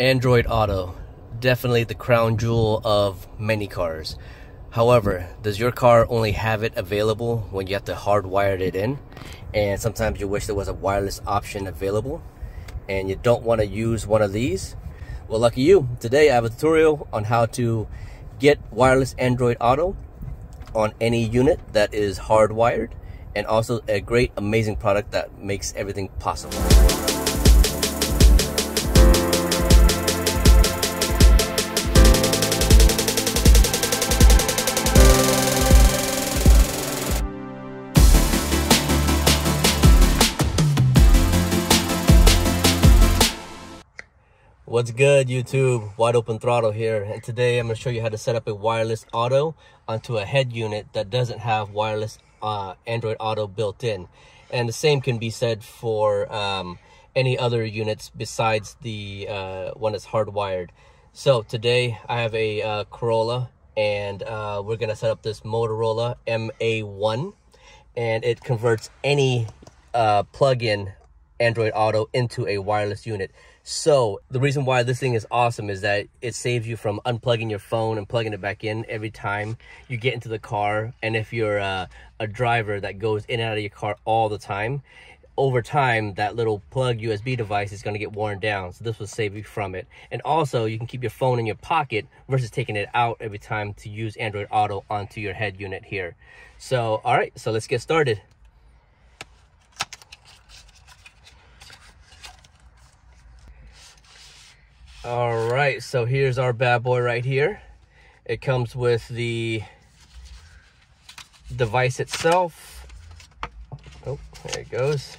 Android Auto, definitely the crown jewel of many cars. However, does your car only have it available when you have to hardwire it in? And sometimes you wish there was a wireless option available and you don't want to use one of these? Well, lucky you. Today I have a tutorial on how to get wireless Android Auto on any unit that is hardwired and also a great amazing product that makes everything possible. What's good YouTube? Wide Open Throttle here and today I'm going to show you how to set up a wireless auto onto a head unit that doesn't have wireless uh, Android Auto built in. And the same can be said for um, any other units besides the uh, one that's hardwired. So today I have a uh, Corolla and uh, we're going to set up this Motorola MA1 and it converts any uh, plug-in Android Auto into a wireless unit. So the reason why this thing is awesome is that it saves you from unplugging your phone and plugging it back in every time you get into the car. And if you're a, a driver that goes in and out of your car all the time, over time that little plug USB device is going to get worn down. So this will save you from it. And also you can keep your phone in your pocket versus taking it out every time to use Android Auto onto your head unit here. So all right, so let's get started. All right, so here's our bad boy right here. It comes with the device itself. Oh, there it goes.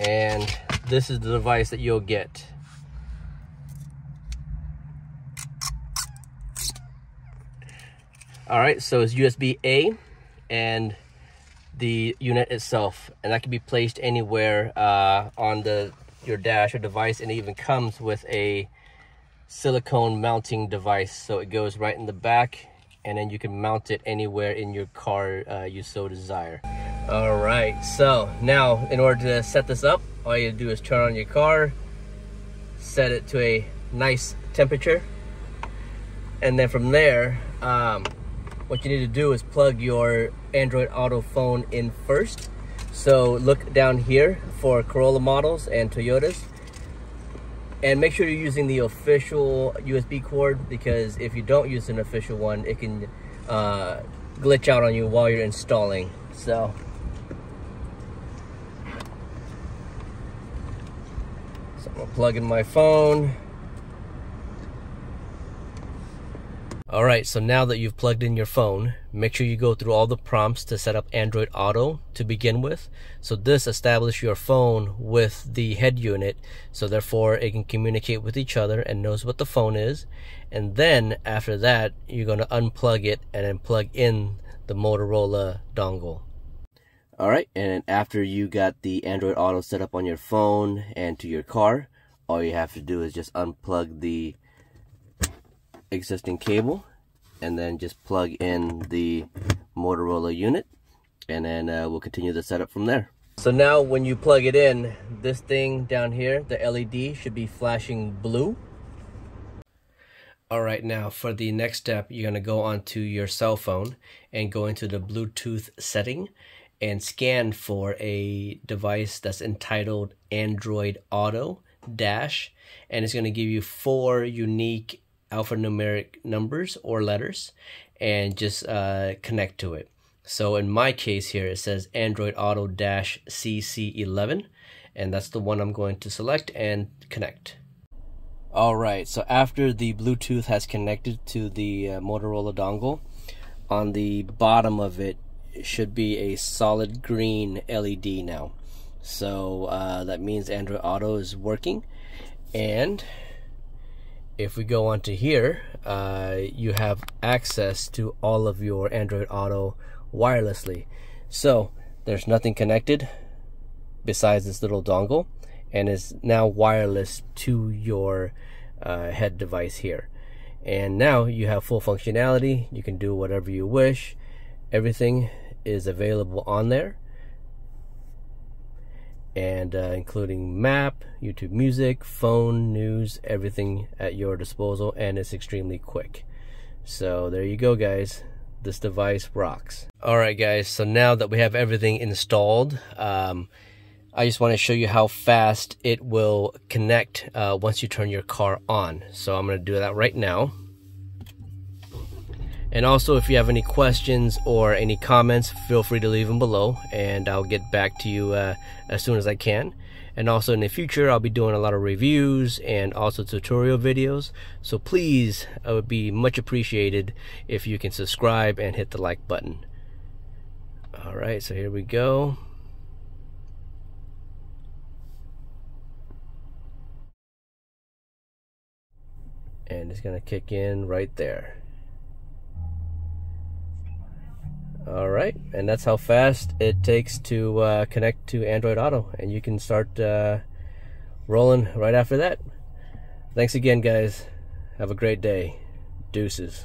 And this is the device that you'll get. All right, so it's USB-A and the unit itself, and that can be placed anywhere uh, on the your dash or device and it even comes with a silicone mounting device. So it goes right in the back and then you can mount it anywhere in your car uh, you so desire. All right so now in order to set this up all you do is turn on your car set it to a nice temperature and then from there um, what you need to do is plug your Android Auto phone in first so look down here for Corolla models and Toyotas. And make sure you're using the official USB cord because if you don't use an official one, it can uh, glitch out on you while you're installing. So, so I'm gonna plug in my phone. All right, so now that you've plugged in your phone, make sure you go through all the prompts to set up Android Auto to begin with. So this establishes your phone with the head unit, so therefore it can communicate with each other and knows what the phone is. And then after that, you're going to unplug it and then plug in the Motorola dongle. All right, and after you got the Android Auto set up on your phone and to your car, all you have to do is just unplug the existing cable and then just plug in the Motorola unit and then uh, we'll continue the setup from there. So now when you plug it in, this thing down here, the LED should be flashing blue. All right, now for the next step, you're gonna go onto your cell phone and go into the Bluetooth setting and scan for a device that's entitled Android Auto Dash, and it's gonna give you four unique alphanumeric numbers or letters and just uh, connect to it. So in my case here, it says Android Auto Dash CC11, and that's the one I'm going to select and connect. All right, so after the Bluetooth has connected to the uh, Motorola dongle, on the bottom of it, it should be a solid green LED now. So uh, that means Android Auto is working. And if we go onto here, uh, you have access to all of your Android Auto wirelessly. So there's nothing connected besides this little dongle and is now wireless to your uh, head device here. And now you have full functionality. You can do whatever you wish. Everything is available on there. And uh, including map, YouTube music, phone, news, everything at your disposal, and it's extremely quick. So there you go, guys. This device rocks. All right, guys. So now that we have everything installed, um, I just want to show you how fast it will connect uh, once you turn your car on. So I'm going to do that right now. And also, if you have any questions or any comments, feel free to leave them below, and I'll get back to you uh, as soon as I can. And also in the future, I'll be doing a lot of reviews and also tutorial videos. So please, it would be much appreciated if you can subscribe and hit the like button. All right, so here we go. And it's gonna kick in right there. All right, and that's how fast it takes to uh, connect to Android Auto, and you can start uh, rolling right after that. Thanks again, guys. Have a great day. Deuces.